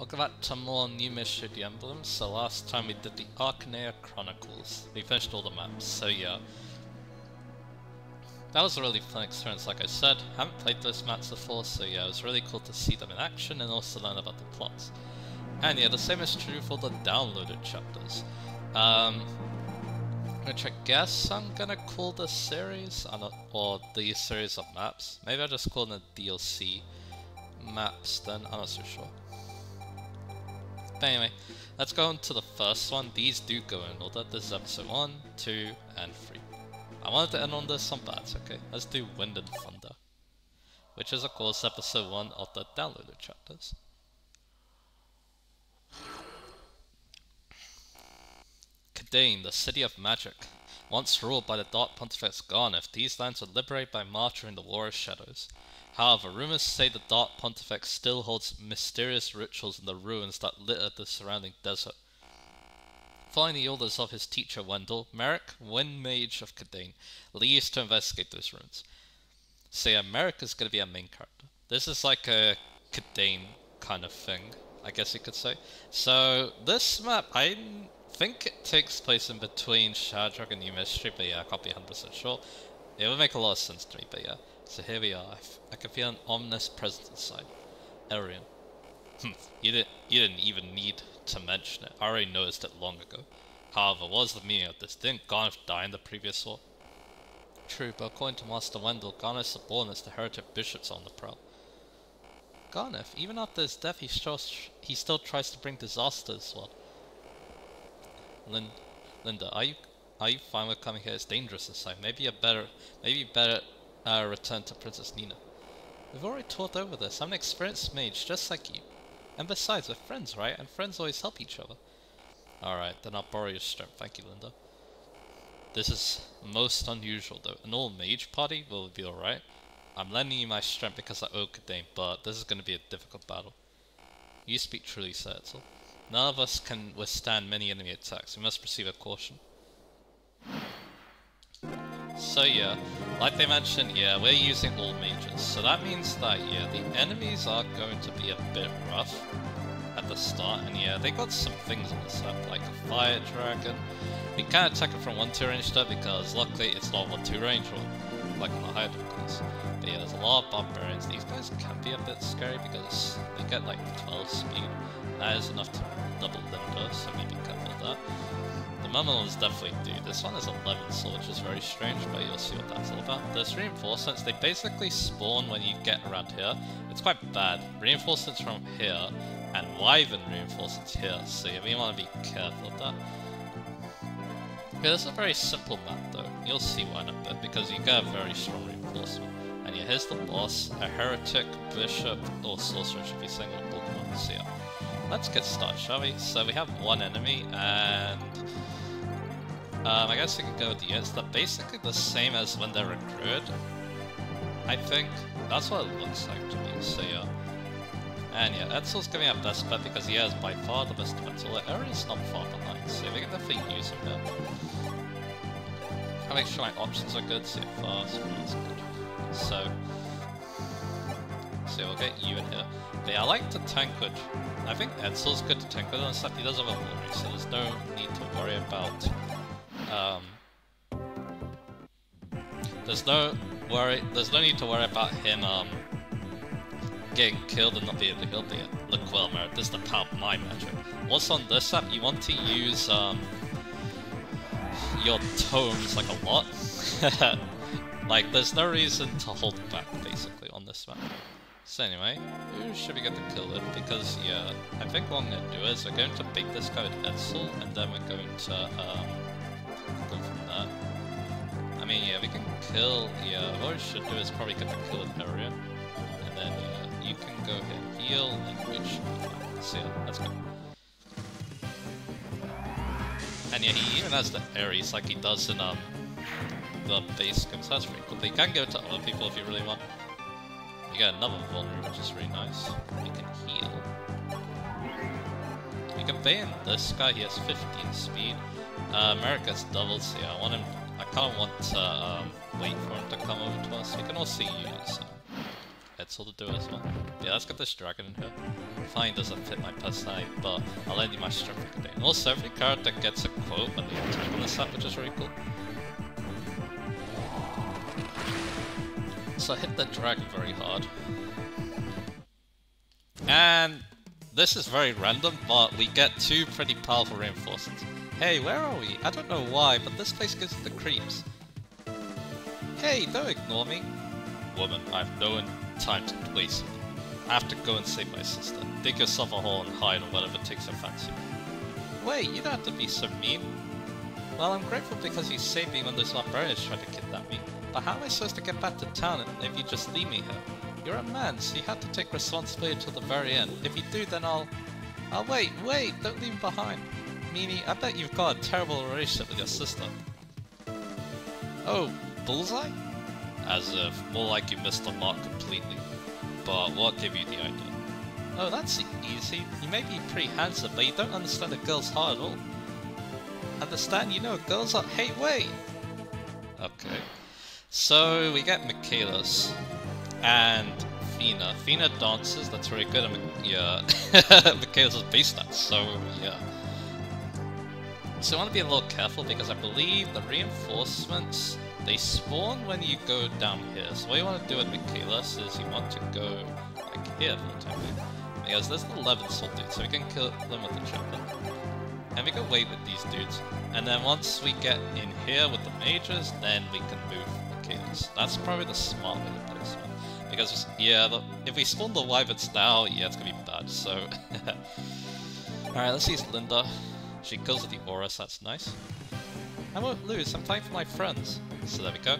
Welcome back to more New Mystery the Emblems. So last time we did the Archanea Chronicles. We finished all the maps, so yeah. That was a really fun experience, like I said. Haven't played those maps before, so yeah, it was really cool to see them in action and also learn about the plots. And yeah, the same is true for the downloaded chapters. Um, which I guess I'm gonna call the series, or the series of maps. Maybe I'll just call them the DLC maps then, I'm not so sure. But anyway, let's go on to the first one. These do go in order. This is episode 1, 2, and 3. I wanted to end on this on bats, okay? Let's do Wind and Thunder. Which is of course episode 1 of the downloaded chapters. Khadein, the city of magic. Once ruled by the Dark Pontifex Gharnef, these lands were liberated by Marth in the War of Shadows. However, rumors say the Dark Pontifex still holds mysterious rituals in the ruins that litter the surrounding desert. Following the orders of his teacher Wendell, Merric, Wind Mage of Khadein, leaves to investigate those ruins. So yeah, Merric is going to be a main character. This is like a Khadein kind of thing, I guess you could say. So this map, I think it takes place in between Shadowdragon and New Mystery, but yeah, I can't be 100% sure. It would make a lot of sense to me, but yeah. So here we are. I can feel an ominous presence inside. Arian. Hmm, you, didn't, you didn't even need to mention it. I already noticed it long ago. However, what was the meaning of this? Didn't Gharnef die in the previous war? True, but according to Master Wendell, Gharnef's as the heretic bishops on the prowl. Gharnef, even after his death, he still, he still tries to bring disaster this world. Lin Linda, are you are you fine with coming here? It's dangerous inside. Maybe you better maybe better uh, return to Princess Nina. We've already talked over this. I'm an experienced mage, just like you. And besides, we're friends, right? And friends always help each other. Alright, then I'll borrow your strength. Thank you, Linda. This is most unusual, though. An old mage party will be alright. I'm lending you my strength because I owe Khadein, but this is going to be a difficult battle. You speak truly, Sir Etzel. None of us can withstand many enemy attacks. We must proceed with caution. So yeah, like they mentioned, yeah, we're using all mages. So that means that, yeah, the enemies are going to be a bit rough at the start. And yeah, they got some things on the set, like a fire dragon. We can't attack it from 1-2 range though, because luckily it's not 1-2 range, or like on the higher difficulties. But yeah, there's a lot of barbarians. These guys can be a bit scary because they get like 12 speed. That is enough to double Linda, so maybe with that. The definitely do. This one is 11 so which is very strange, but you'll see what that's all about. There's reinforcements, they basically spawn when you get around here. It's quite bad. Reinforcements from here, and Wyvern reinforcements here, so yeah, we want to be careful of that. Okay, this is a very simple map though. You'll see why in a bit, because you get a very strong reinforcement. And yeah, here's the boss, a heretic, bishop, or sorcerer should be saying on Pokemon, so yeah. Let's get started, shall we? So we have one enemy, and um, I guess we can go with the units. They're basically the same as when they're recruited. I think. That's what it looks like to me, so yeah. And yeah, Etzel's giving up best bet because he has by far the best defense. Well, Erin's not far behind, so we can definitely use him here. I make sure my options are good, so fast, that's good. So, so we'll get you in here. But yeah, I like the tank with, I think Etzel's good to tank with, stuff. he does have a vulnerary, so there's no need to worry about um, there's no worry. There's no need to worry about him um, getting killed and not being able to. But look well, Merit. This is the power of my magic. What's on this app? You want to use um, your tomes like a lot. like, there's no reason to hold back, basically, on this map. So anyway, who should we get to kill it? Because, yeah, I think what I'm going to do is we're going to beat this guy with Etzel, and then we're going to, um, go from that. I mean, yeah, we can kill, yeah, what we should do is probably get the kill area. And then, yeah, you can go ahead and heal, and we should. So yeah, let's go. And yeah, he even has the Ares like he does in um the base game, so that's pretty cool. But you can go to other people if you really want. You get another vulnerary, which is really nice. You can heal. You can ban this guy, he has 15 speed. Uh, America's doubled, so yeah, I want him. I kind of want to um, wait for him to come over to us. We can also use uh, Etzel to do as well. Yeah, let's get this dragon in here. fine doesn't fit my personality, but I'll lend you my strength for Khadein. Also, every character gets a quote when they attack on the set, which is really cool. So I hit the dragon very hard. And this is very random, but we get two pretty powerful reinforcements. Hey, where are we? I don't know why, but this place gives the creeps. Hey, don't ignore me. Woman, I have no time to waste. I have to go and save my sister. Dig yourself a hole and hide or whatever takes your fancy. Wait, you don't have to be so mean. Well, I'm grateful because you saved me when those barbarians tried to kidnap me. But how am I supposed to get back to town if you just leave me here? You're a man, so you have to take responsibility till the very end. If you do, then I'll... Oh, wait, wait, don't leave me behind. Meanie, I bet you've got a terrible relationship with your sister. Oh, Bullseye? As if, more like you missed the mark completely. But what gave you the idea? Oh, that's easy. You may be pretty handsome, but you don't understand a girl's heart at all. Understand? You know, girls are- Hey, wait! Okay. So, we get Michaelis and Fina. Fina dances, that's very good, yeah, Michaelis is base stats, so yeah. So I want to be a little careful because I believe the reinforcements, they spawn when you go down here. So what you want to do with Michaelis is you want to go like here for the time being. Because there's the 11 soul dude, so we can kill them with the chopper. And we can wait with these dudes. And then once we get in here with the mages, then we can move Michaelis. That's probably the smart way to play this one. Because, yeah, the, if we spawn the wyverns now, yeah, it's gonna be bad, so... Alright, let's use Linda. She kills the aura, so that's nice. I won't lose, I'm playing for my friends. So there we go.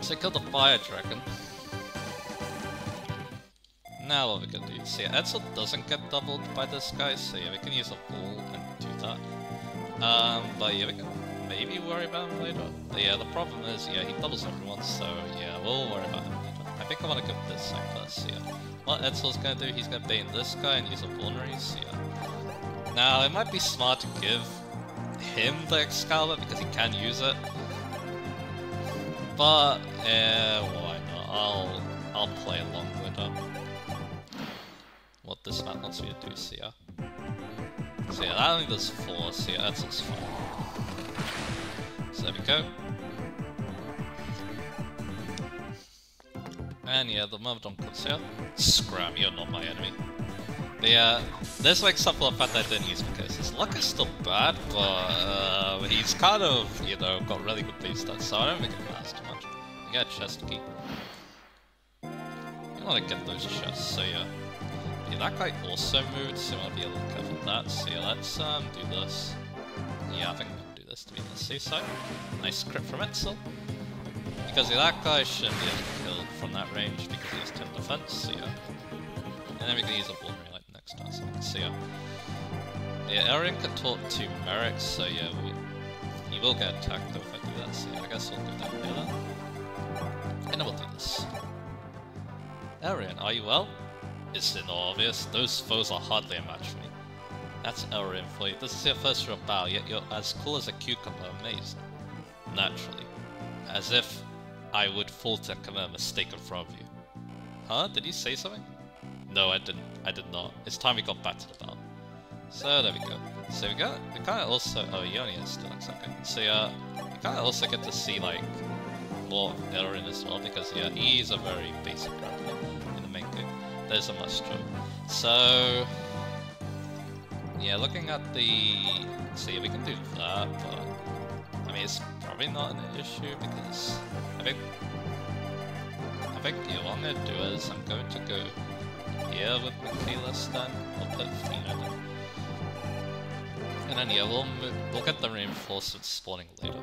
So I killed the fire dragon. Now what we can do, see, Etzel doesn't get doubled by this guy, so yeah, we can use a ball and do that. Um, but yeah, we can maybe worry about him later. But yeah, the problem is, yeah, he doubles everyone, so yeah, we'll worry about him later. I think I want to go this side first, yeah. What Etzel's gonna do, he's gonna bait this guy and use a vulnerary, yeah. Now, it might be smart to give him the Excalibur because he can use it. But, eh, why not? I'll, I'll play along with him what this map wants me to do, so yeah. So yeah, that only does four, so yeah, just fine. So there we go. And yeah, the Myrmidon comes here. Scram, you're not my enemy. But yeah, there's like the fact that I didn't use because his luck is still bad, but uh, he's kind of, you know, got really good base stats, so I don't think it matters too much. I got a chest key. I want to get those chests, so yeah. Yeah, that guy also moved, so I'll be a little careful with that. So yeah, let's um, do this. Yeah, I think I'm gonna do this to be on the. Nice crit from Etzel. Because yeah, that guy shouldn't be able that range because he has 10 defense, so yeah. And then we can use a vulnerary like next time, so, yeah. Yeah, Arian can talk to Merric, so yeah, we, he will get attacked if I do that, so yeah, I guess we'll do that then. And then we'll do this. Arian, are you well? Isn't obvious? Those foes are hardly a match for me. That's Elrin for you. This is your first real battle, yet you're as cool as a cucumber, amazed. Naturally. As if I would to commit a mistake in front of you. Huh? Did you say something? No, I didn't. I did not. It's time we got back to the battle. So there we go. So we got we kinda also oh Yoni is still okay. So yeah we kinda also get to see like more of Elrin as well because yeah, he's a very basic character in the main game there's a must. So yeah, looking at the see we can do that, but I mean it's probably not an issue because I think I think yeah, what I'm gonna do is I'm going to go here with Michaelis then. I'll put Fina then. And then yeah, we'll we'll get the reinforcements spawning later.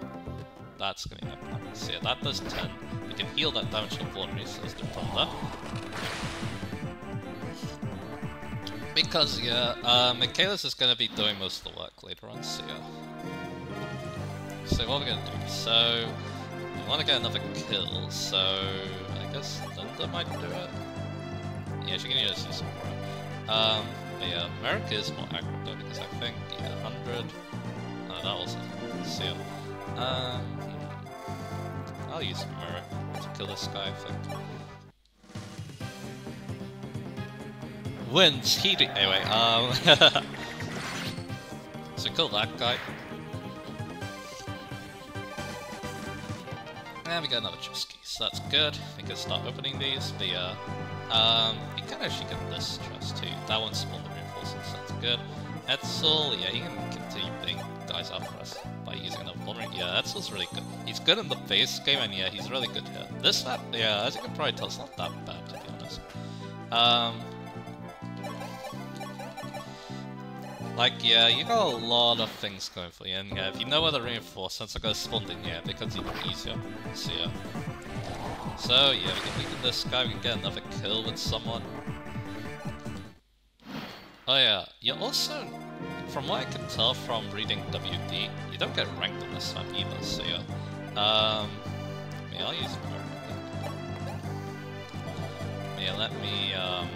That's gonna plan. So yeah, that does 10. We can heal that damage to so let's do that. Because, yeah, uh, Michaelis is going to be doing most of the work later on, so yeah. So what we're going to do, so, we want to get another kill, so I guess Linda might do it? Yeah, she can use this more. Um, but yeah, Merric is more accurate though, because I think, yeah, 100, no, that also, so yeah. Um, hmm. I'll use Merric to kill this guy, I think. wins. He anyway. Um, so kill that guy. And we got another chest key, so that's good. We can start opening these. Yeah, um, we can actually get this chest too. That one's spawned the reinforcements. That's good. Etzel, yeah, he can continue being guys out for us by using the vulnerary. Yeah, Etzel's really good. He's good in the base game, and yeah, he's really good here. This map, yeah, as you can probably tell, it's not that bad to be honest. Um, like, yeah, you got a lot of things going for you, and yeah, if you know where the reinforcements are going to spawn in, yeah, it becomes even easier. So yeah. So yeah, we can weaken this guy, we can get another kill with someone. Oh yeah, you're also, from what I can tell from reading WD, you don't get ranked on this map either, so yeah. Um, yeah, I'll use. Yeah, let me um,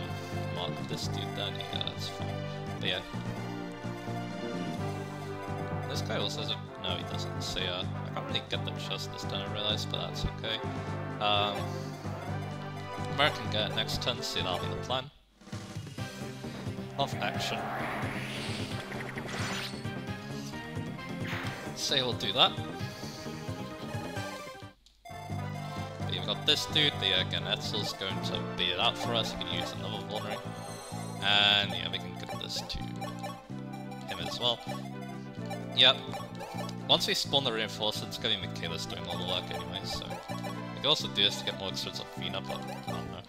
mark this dude then, yeah, that's fine. But yeah. This guy also has a... no he doesn't, yeah. I can't really get the chest this time I realize, but that's okay. Um, American get next turn, see that'll be the plan of action. Say we'll do that. But you've got this dude, the uh, again Etzel's going to beat it out for us, you can use another vulnerary. And yeah, we can give this to him as well. Yep. Once we spawn the reinforcements, it's gonna be Michaelis doing all the work anyway, so... We can also do this to get more of Fina, but I don't know.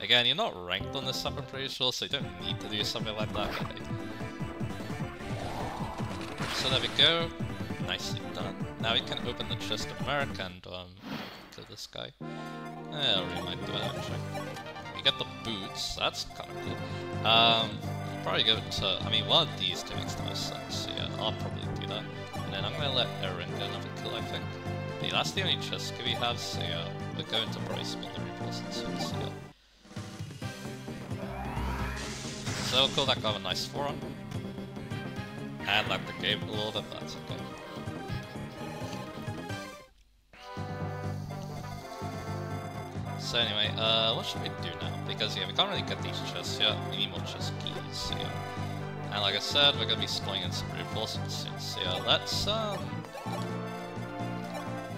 Again, you're not ranked on this stuff, I'm pretty sure, so you don't need to do something like that. So there we go. Nicely done. Now we can open the chest of America and um, kill this guy. Yeah, I really might do it actually. You get the boots, that's kind of cool. Um, probably go to, I mean, one of these two makes the most sense, so yeah, I'll probably And then I'm gonna let Erin get another kill, I think. But yeah, that's the only chest we have, so we're going to probably spawn the soon, so yeah. So kill that with a nice forearm. And like the game a little bit, that's okay. So anyway, uh, what should we do now? Because yeah, we can't really get these chests yet. We need more chest keys, so yeah. And like I said, we're gonna be spawning in some reinforcements soon, so yeah, let's um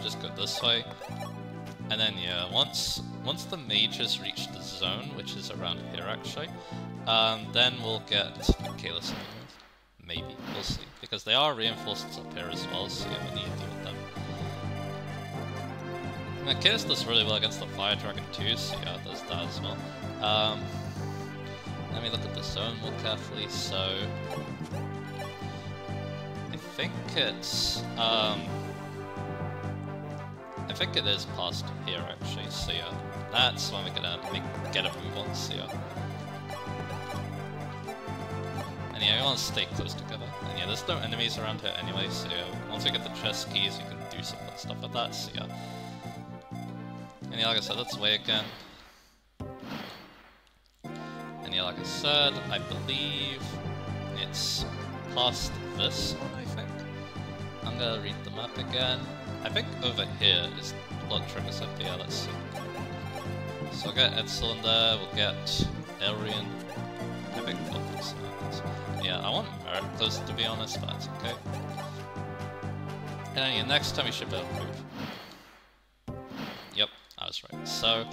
just go this way. And then yeah, once once the mages reach the zone, which is around here actually, um, then we'll get Michaelis Maybe, we'll see. Because they are reinforcements up here as well, so yeah, we need to deal with them. Michaelis does really well against the Fire Dragon too, so yeah, does that as well. Um, let me look at the zone more carefully, so... I think it's... Um, I think it is past here actually, so yeah. That's when we're gonna make, get a move on, so yeah. And yeah, we want to stay close together. And yeah, there's no enemies around here anyway, so yeah, once we get the chest keys, we can do some stuff with that, so yeah. And yeah, like I said, let's away again. And yeah, like I said, I believe it's past this one, I think. I'm gonna read the map again. I think over here is triggers it, but yeah, let's see. So we'll get in there, we'll get Elrian. I think. Yeah, I want Merit to be honest, but that's okay. And then next time we should be able to move. Yep, I was right. So,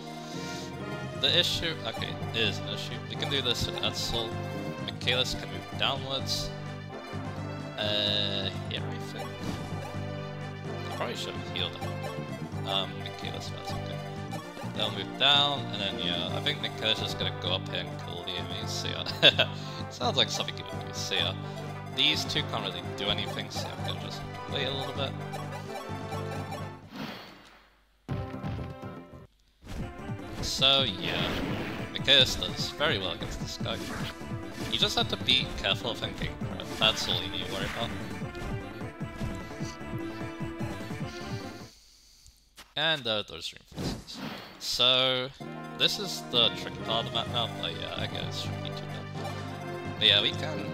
the issue, okay, it is an issue. We can do this with Etzel. Michaelis can move downwards. Uh, here I think. I probably should have healed him. Um, Michaelis, that's okay. They'll move down, and then yeah, I think Michaelis is gonna go up here and kill the enemies, so yeah. Sounds like something you would do, so yeah. These two can't really do anything, so I'm gonna just wait a little bit. So yeah, Michaelis does very well against this guy. You just have to be careful of him getting That's all you need to worry about. And uh, those reinforcements. So, this is the tricky part of the map now, but yeah, I guess it shouldn't be too bad. But yeah, we can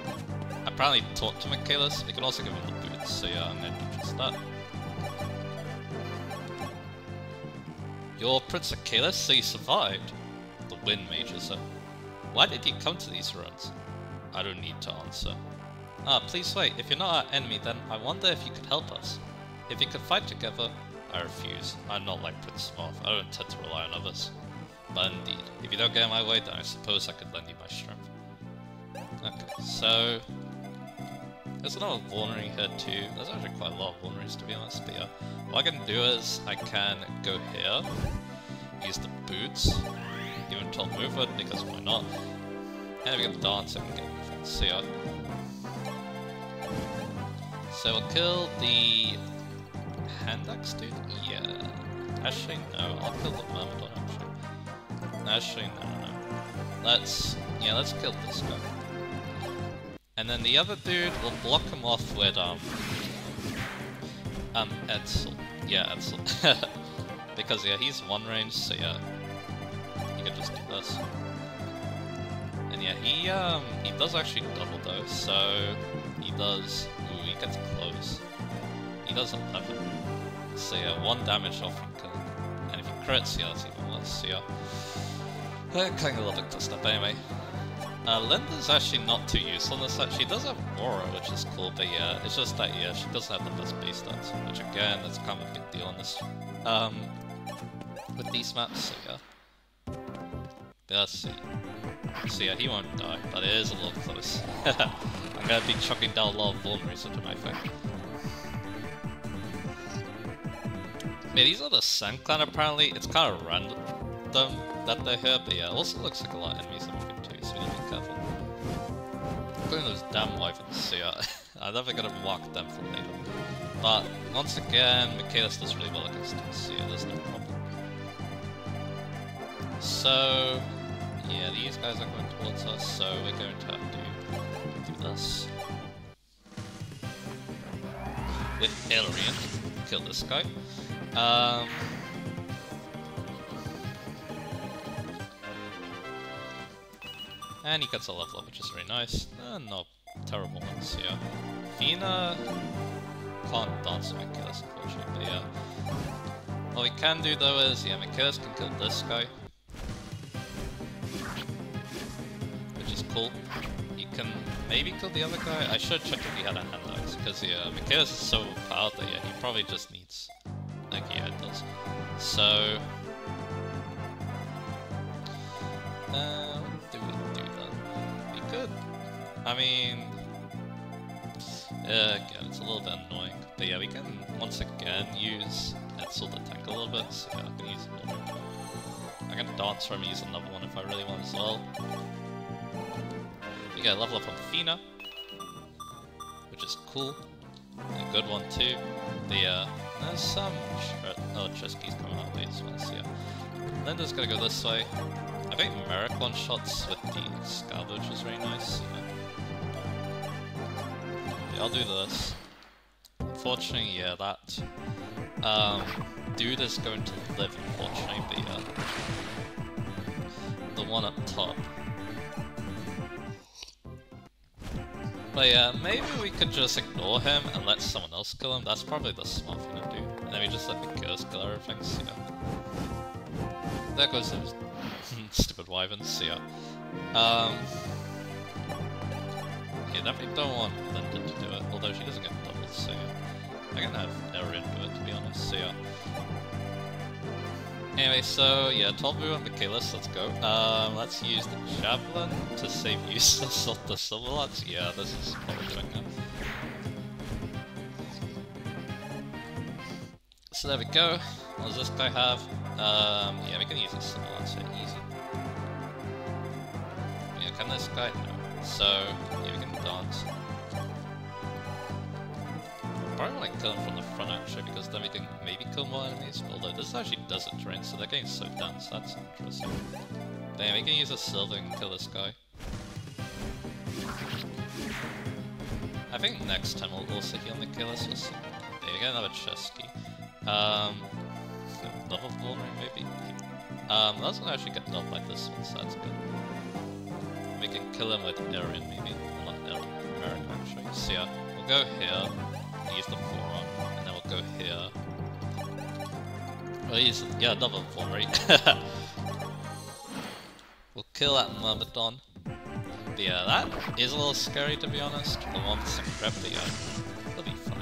apparently talk to Michaelis, we can also give him the boots, so yeah, I'm gonna do just that. You're Prince Michaelis, so you survived the wind major, sir. Why did you come to these ruins? I don't need to answer. Ah, please wait. If you're not our enemy, then I wonder if you could help us. If you could fight together, I refuse. I'm not like Prince Marth. I don't intend to rely on others. But indeed, if you don't get in my way, then I suppose I could lend you my strength. Okay, so... There's another vulnerary here too. There's actually quite a lot of vulneraries to be honest, but yeah. What I can do is, I can go here, use the boots, even top movement, because why not? And we can dance and get movement, so yeah. So we'll kill the hand axe dude? Yeah. Actually, no, I'll kill the Myrmidon actually. Actually, no, no. Let's, yeah, let's kill this guy. And then the other dude, we'll block him off with, um, um, Etzel. Yeah, Etzel. because, yeah, he's one range, so yeah, you can just do this. And yeah, he, um, he does actually double though, so he does, ooh, he gets close. He does 11. So yeah, one damage off from kill. And if he crits, yeah, that's even worse, so yeah. Uh, kind of bit close up anyway. Uh, Linda's actually not too useful in this set. She does have Aura, which is cool, but yeah, it's just that, yeah, she doesn't have the best base stats, which again, that's kind of a big deal on this, um, with these maps, so yeah. Let's see. So yeah, he won't die, but it is a little close. I'm gonna be chucking down a lot of vulneraries into my thing. Yeah, these are the Sun Clan apparently. It's kind of random that they're here, but yeah, it also looks like a lot of enemies careful. Including those damn wyverns, so yeah, I'm never gonna mark them for later. But once again, Michaelis does really well against so there's no problem. So, yeah, these guys are going towards us, so we're going to have to do this. With Elrian, kill this guy. Um, and he gets a level up, which is very nice. Uh, not terrible ones, yeah. Fina can't dance with Michaelis, unfortunately, but yeah. What we can do though is, yeah, Michaelis can kill this guy. Which is cool. He can maybe kill the other guy. I should check if he had a hand axe, because yeah, Michaelis is so powerful that yeah, he probably just needs like, yeah, it does. So... Uh, I mean... Uh, again, it's a little bit annoying. But yeah, we can, once again, use Etzel to tank a little bit, so yeah, I can use another I can dance from use another one if I really want as well. We get a level up on Fina, which is cool. A good one too. The uh, there's some... Oh, Chesky's coming out late as well, yeah. Linda's gonna go this way. I think Merric one-shots with the which is very nice, yeah. I'll do this. Unfortunately, yeah, that um, dude is going to live, unfortunately, but yeah. The one up top But yeah, maybe we could just ignore him and let someone else kill him. That's probably the smart thing to do. And then we just let the ghost kill everything, so yeah. There goes those stupid wyverns, so yeah. Um, yeah, definitely don't want Linda to do it, although she doesn't get doubles, so yeah. I can have Erin do it, to be honest, so yeah. Anyway, so yeah, 12 move on Michaelis, let's go. Um, let's use the Javelin to save use of the Silverlocks. Yeah, this is what we're doing now. So there we go. What does this guy have? Um, yeah, we can use the Silverlocks, so easy. Yeah, can this guy? No. So, yeah, we can dance probably to kill him from the front actually, because then we can maybe kill more enemies, although this actually desert terrain, so they're getting so dense, that's interesting. Damn, we can use a silver and kill this guy. I think next time we'll also heal Michaelis with some... There we get another chest key. Um, level vulnerary maybe? Um, that's gonna actually get doubled like this one, so that's good. We can kill him with Arian maybe. Actually. So yeah, we'll go here use the forearm, and then we'll go here. We'll use, yeah, another right? we'll kill that Myrmidon. But yeah, that is a little scary to be honest. The one with some but yeah, it'll be fine.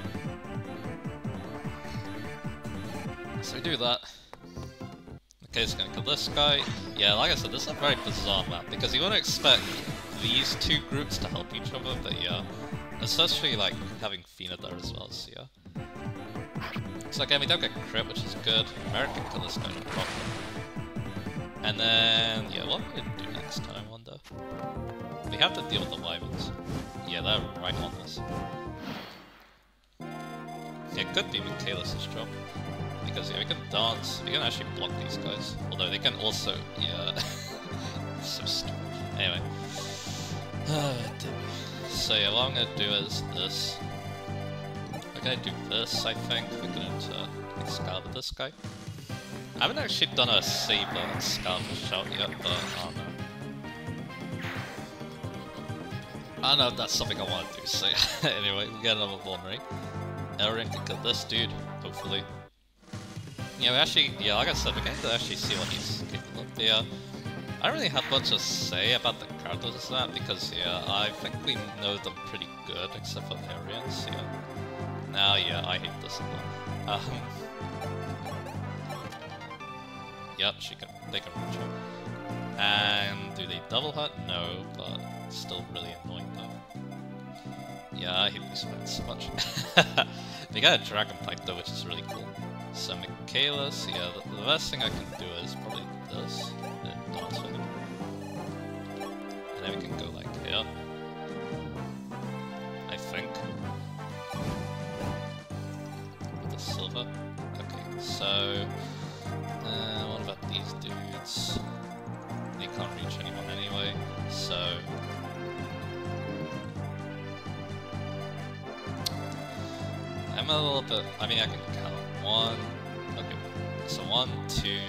So we do that. Okay, it's gonna kill this guy. Yeah, like I said, this is a very bizarre map, because you wouldn't expect these two groups to help each other, but yeah. Especially, like, having Fina there as well, so yeah. So again, we don't get crit, which is good. American kill this guy, no problem. And then, yeah, what we gonna do next time, I wonder? We have to deal with the wyverns. Yeah, they're right on us. Yeah, it could be Michaelis' job. Because, yeah, we can dance, we can actually block these guys. Although they can also, yeah... so stupid. Anyway. So yeah, what I'm gonna do is this. We're gonna do this, I think. We're going to Excalibur this guy. I haven't actually done a Saber Excalibur shot yet, but I don't know. I don't know if that's something I want to do, so anyway, we get another one ring. Elrin can kill this dude, hopefully. Yeah, we actually, yeah, like I said, we're going to actually see what he's capable of. Yeah, I don't really have much to say about the characters of that, because, yeah, I think we know them pretty good, except for Arians, yeah. Now, yeah, I hate this a lot. Um, yep, she can, they can reach her. And do they double hut? No, but still really annoying though. Yeah, I hate these fights so much. they got a Dragon Pike though, which is really cool. So Michaelis, yeah, the, the, best thing I can do is probably this, And then we can go like here. I think. With the silver. Okay, so... Uh, what about these dudes? They can't reach anyone anyway, so... I'm a little bit... I mean, I can count. One... Okay, so one, two,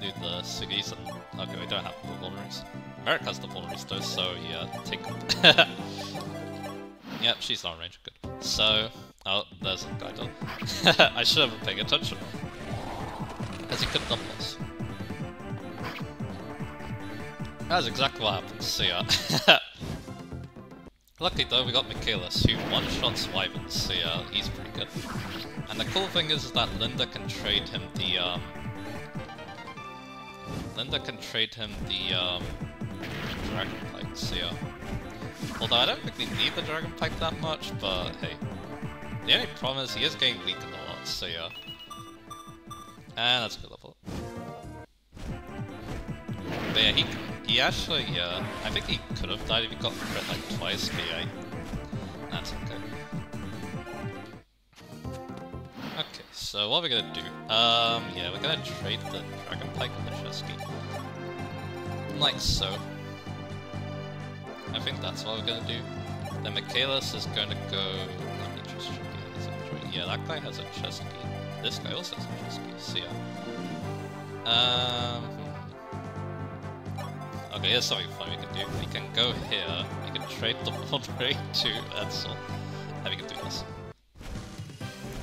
Do the Sugis and... Okay, we don't have the vulneraries. Merric has the vulneraries though, so yeah, take yep, she's not range, good. So... Oh, there's a guy done. I should have been paying attention. Because he could double us. That's exactly what happened, so yeah. Luckily though, we got Michaelis, who one-shots Wyverns, so yeah, he's pretty good. And the cool thing is that Linda can trade him the, um... Linda can trade him the, um... Dragon Pike, so yeah. Although I don't think we need the Dragon Pike that much, but hey. The only problem is he is getting weakened a lot, so yeah. And that's a good level. But yeah, he he actually, yeah, I think he could have died if he got crit like twice, but yeah, that's okay. Okay, so what are we gonna do? Um, yeah, we're gonna trade the Dragon Pike and the Chesky. Like so. I think that's what we're gonna do. Then Michaelis is gonna go... Let me just check inventory. Yeah, that guy has a Chesky. This guy also has a Chesky, so yeah. Um... Okay, here's something fun we can do. We can go here, we can trade the Vulnerary to Etzel, and we can do this.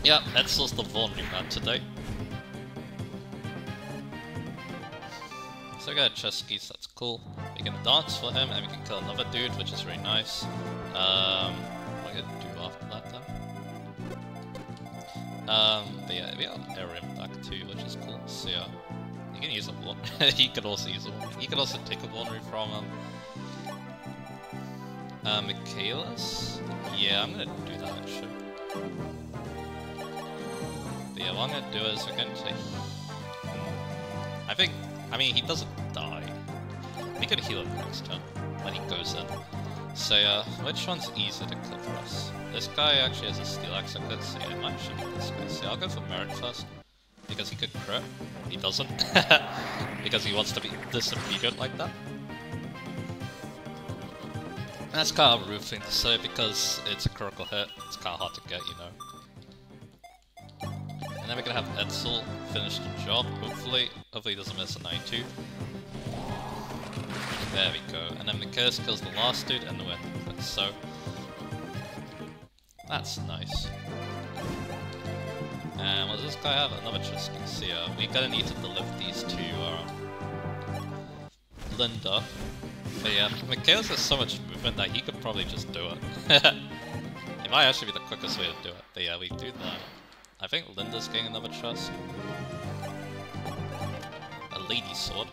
Yeah, Etzel's the Vulnerary man today. So we got Cheskis, that's cool. We can dance for him, and we can kill another dude, which is really nice. Um, what am I do after that then? Um, but yeah, we got Erin back too, which is cool, so yeah. You can use a one. he could also use a one. You can also take a vulnerary from him. Uh, Michaelis? Yeah, I'm gonna do that actually. Yeah, what I'm gonna do is we're going to... I think... I mean, he doesn't die. We could heal him next turn, when he goes in. So yeah, which one's easier to kill for us? This guy actually has a steel axe, I could, so yeah, I might be this guy. So I'll go for Merric first because he could crit. He doesn't. because he wants to be disobedient like that. That's kind of thing to say because it's a critical hit. It's kind of hard to get, you know. And then we're gonna have Etzel finish the job, hopefully. Hopefully he doesn't miss a 92. There we go. And then Michaelis kills the last dude and the win. So, that's nice. And what does this guy have? Another Trisky. So yeah, we gotta need to deliver these to uh, Linda. But yeah, Michaelis has so much movement that he could probably just do it. it might actually be the quickest way to do it. But yeah, we do that. I think Linda's getting another trust. A lady sword.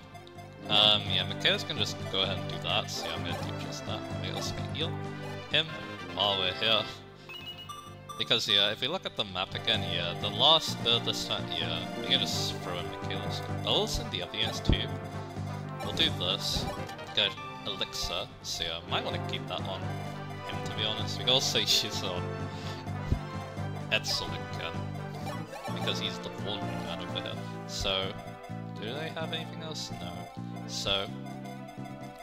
Um, yeah, Michaelis can just go ahead and do that, so yeah, I'm gonna do just that. Else can heal him while we're here. Because yeah, if we look at the map again, yeah, the last of this time, yeah, we can just throw in Michaelis. I'll also the other too. We'll do this. Get Elixir, so yeah, might want to keep that on him to be honest. We can also use on Etzel again because he's the wandering over here. So, do they have anything else? No. So,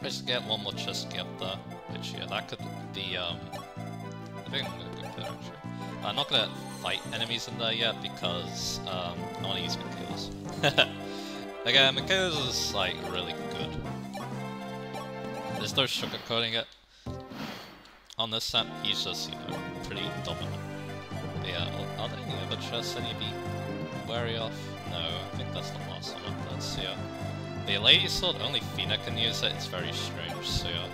let's get one more chest get there, which, yeah, that could be, um, I think I'm gonna go there, actually. I'm not gonna fight enemies in there yet because, um, I wanna use Michaelis. Again, Michaelis is, like, really good. There's no sugarcoating it. On this set, he's just, you know, pretty dominant. But yeah, are there any other chests to be wary of? No, I think that's the last one. Let's see. Uh, the Lady Sword, only Fina can use it, it's very strange, so yeah. Uh.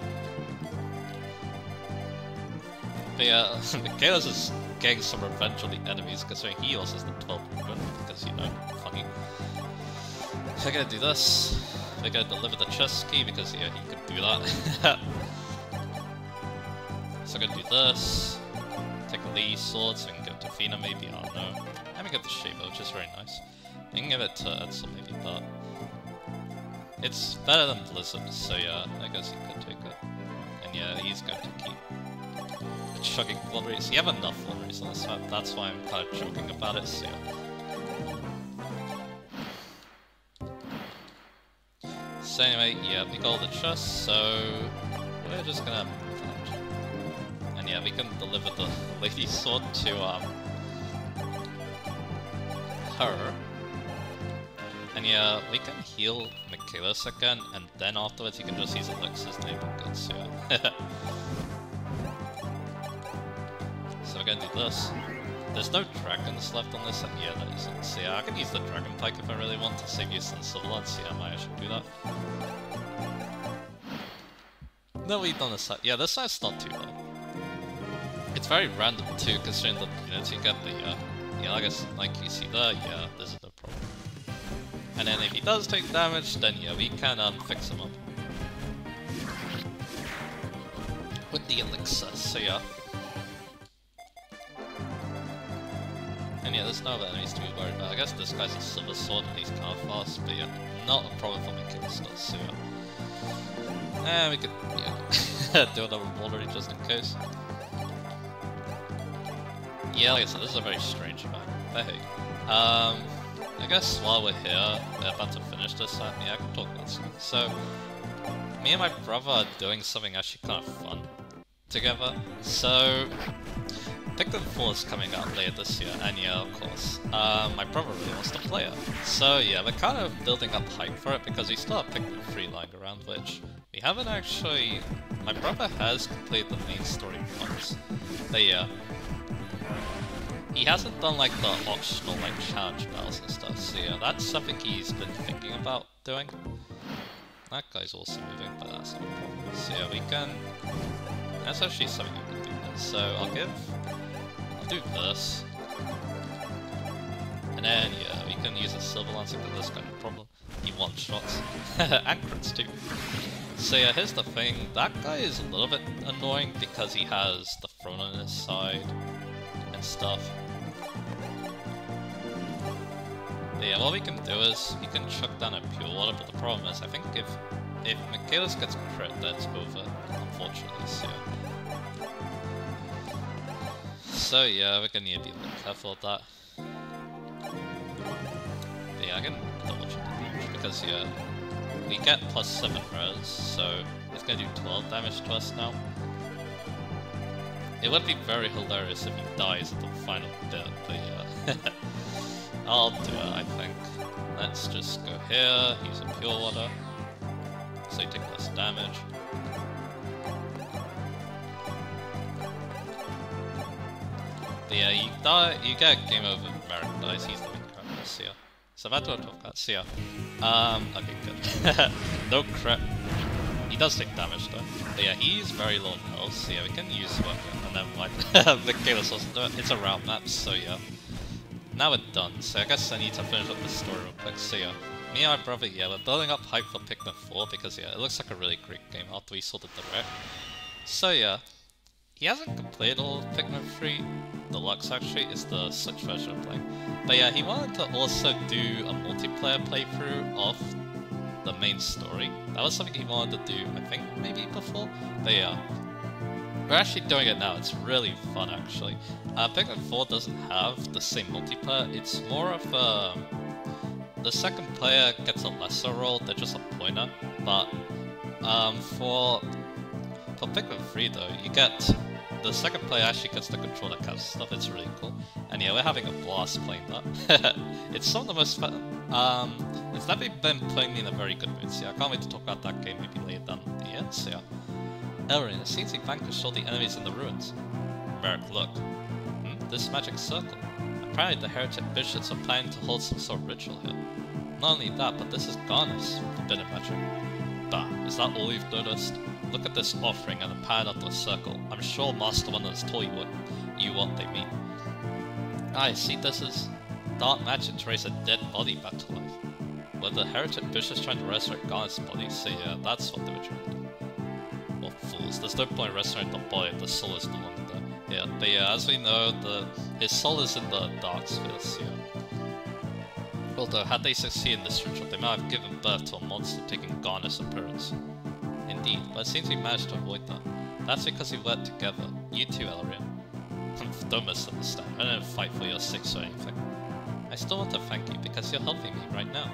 But yeah, Michaelis is getting some revenge on the enemies considering he also has the 12 movement, because, you know, funny. We're gonna do this. We're gonna deliver the chest key, because, yeah, he could do that. so I'm gonna do this. Take a Lee sword so can give it to Fina, maybe, I don't know. We get the Shiva, which is very nice. We can give it to Etzel, maybe, but... It's better than Blizzard, so yeah, I guess he could take it. And yeah, he's going to keep chugging blood rates. You have enough blood rates on this map, that's why I'm kind of joking about it, so yeah. So anyway, yeah, we got the chest, so we're just gonna and yeah, we can deliver the Lady Sword to um her. And yeah, we can heal Michaelis again, and then afterwards you can just use Elixir's name good, so we're gonna do this. There's no dragons left on this, yeah, there isn't. So yeah, I can use the Dragon Pike if I really want to save you some so yeah, I actually do that. No, we've done this side. Yeah, this side's not too bad. It's very random too, considering that you to get the, yeah, like, I, like you see there, yeah, there's no problem. And then if he does take damage, then yeah, we can um, fix him up. With the elixir, so yeah. And yeah, there's no other enemies to be worried about. I guess this guy's a silver sword and he's kind of fast, but yeah, not a problem for me killing stuff, so yeah. And we could, yeah, do another Wallery just in case. Yeah, like I said, this is a very strange map, but hey. Um, I guess while we're here, we're about to finish this, uh, yeah, I can talk about something. So, me and my brother are doing something actually kind of fun together. So, Pikmin 4 is coming out later this year, and yeah, of course, um, my brother really wants to play it. So yeah, we're kind of building up hype for it because we still have Pikmin 3 lying around, which we haven't actually... My brother has completed the main story once, but yeah, he hasn't done like the optional like challenge battles and stuff, so yeah, that's something he's been thinking about doing. That guy's also moving, but that's not a problem. So yeah, we can... That's actually something we can do. Then. So I'll give... I'll do this. And then, yeah, we can use a Silver Lancer because this kind of problem. He one shots. and crits too. So yeah, here's the thing. That guy is a little bit annoying because he has the throne on his side and stuff. Yeah, what we can do is we can chuck down a pure water, but the problem is I think if if Michaelis gets crit, that's over, unfortunately, so yeah. So yeah, we're gonna need to be a little careful of that. But yeah, I can double check the damage because yeah, we get plus 7 res, so it's gonna do 12 damage to us now. It would be very hilarious if he dies at the final bit, but yeah. I'll do it, I think. Let's just go here, use a pure water. So you take less damage. But yeah, you die, you get game over Merric dies, he's the main character, that's what I talk about, so yeah. Um, okay, good. no crap. He does take damage though. But yeah, he's very low health, so yeah, we can use weapon, and then like, the Kalos also do it. It's a route map, so yeah. Now we're done, so I guess I need to finish up the story real quick, so yeah. Me and my brother, yeah, we're building up hype for Pikmin 4 because yeah, it looks like a really great game after we saw the direct. So yeah, he hasn't completed all of Pikmin 3 Deluxe actually, is the Switch version of playing. But yeah, he wanted to also do a multiplayer playthrough of the main story. That was something he wanted to do, I think, maybe before? But yeah. We're actually doing it now, it's really fun actually. Uh, Pikmin 4 doesn't have the same multiplayer, it's more of a... The second player gets a lesser role, they're just a pointer, but um, for, for Pikmin 3 though, you get the second player actually gets the controller stuff, it's really cool. And yeah, we're having a blast playing that. it's some of the most fun. Um, it's definitely been playing me in a very good mood, so yeah, I can't wait to talk about that game maybe later down the end, so yeah. Elrean, it seems he vanquished all the enemies in the ruins. Merric, look. Hmm? This magic circle. Apparently the heretic bishops are planning to hold some sort of ritual here. Not only that, but this is Gharnef's, forbidden magic. Bah, is that all you've noticed? Look at this offering and the pattern of the circle. I'm sure Master One has told you what, you what they mean. I see this is dark magic to raise a dead body back to life. Well, the heretic bishops trying to resurrect Gharnef's body, so yeah, that's what they were trying to do. There's no point resurrecting the body if the soul is no longer there. Yeah, but yeah, as we know, the his soul is in the dark spheres, yeah. Although, had they succeeded in this ritual, they might have given birth to a monster taking Gharnef's appearance. Indeed, but it seems we managed to avoid that. That's because we worked together. You too, Elrean. Don't misunderstand. I don't fight for your six or anything. I still want to thank you because you're helping me right now.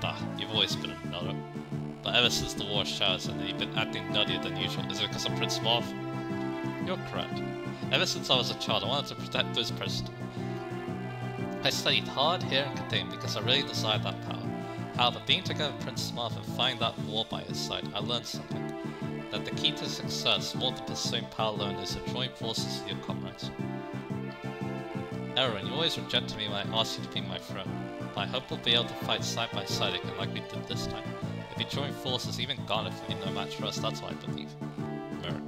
Bah, you've always been a nutter. But ever since the war and you've been acting nuttier than usual, is it because of Prince Marth? You're correct. Ever since I was a child, I wanted to protect those precious I studied hard here in Khadein because I really desired that power. However, being together with Prince Marth and finding that war by his side, I learned something. That the key to success, more than pursuing power alone, is to join forces with your comrades. Elrean, you always rejected me when I asked you to be my friend, but I hope we'll be able to fight side by side again like we did this time. If we join forces, even Gharnef will be no match for us, that's what I believe. Merric.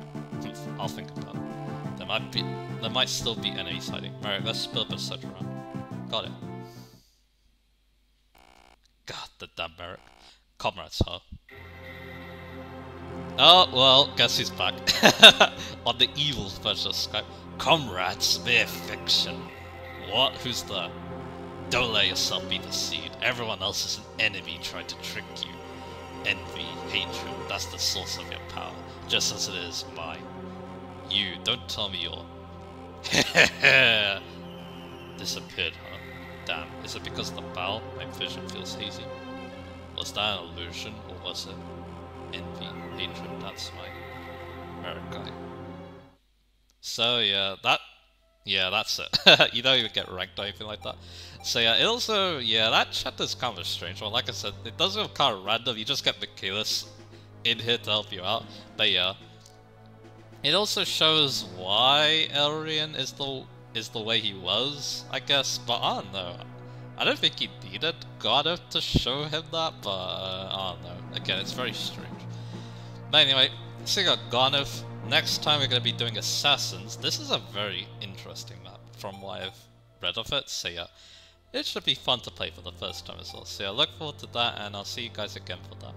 I'll think about it. There might be there might still be enemies hiding. Merric, let's split the search around. Got it. God, the damn Merric. Comrades, huh? Oh, well, guess he's back. On the evil version of Skype. Comrades, mere fiction. What? Who's that? Don't let yourself be deceived. Everyone else is an enemy trying to trick you. Envy, hatred, that's the source of your power. Just as it is mine. You, don't tell me you're... Disappeared, huh? Damn, is it because of the bow? My vision feels hazy. Was that an illusion, or was it envy, hatred? That's my guy. So yeah, that yeah, that's it. you don't even get ranked or anything like that. So yeah, it also yeah, that chapter's kind of a strange one. Like I said, it does feel kind of random. You just get Michaelis in here to help you out. But yeah. It also shows why Elrean is the is the way he was, I guess. But I don't know. I don't think he needed Gharnef to show him that, but uh, I don't know. Again, it's very strange. But anyway, so we got Gharnef. Next time we're going to be doing Assassins. This is a very interesting map from what I've read of it, so yeah. It should be fun to play for the first time as well. So yeah, look forward to that and I'll see you guys again for that.